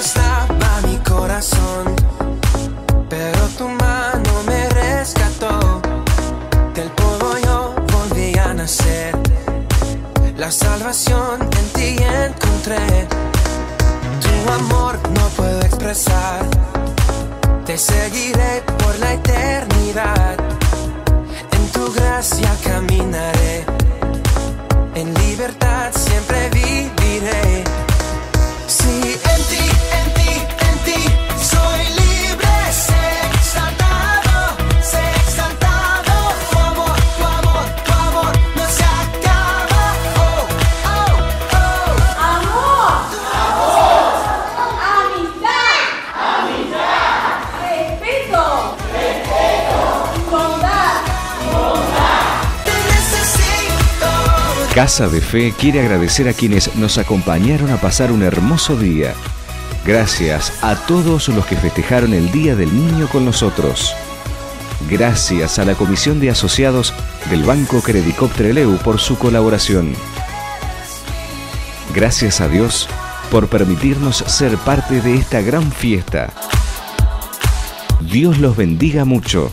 estaba mi corazón, pero tu mano me rescató. Del polvo yo volví a nacer. La salvación en ti encontré. Tu amor no puedo expresar. Te seguiré por la eternidad. En tu gracia caminaré. En libertad siempre viviré. Casa de Fe quiere agradecer a quienes nos acompañaron a pasar un hermoso día. Gracias a todos los que festejaron el Día del Niño con nosotros. Gracias a la Comisión de Asociados del Banco Credicop Treleu por su colaboración. Gracias a Dios por permitirnos ser parte de esta gran fiesta. Dios los bendiga mucho.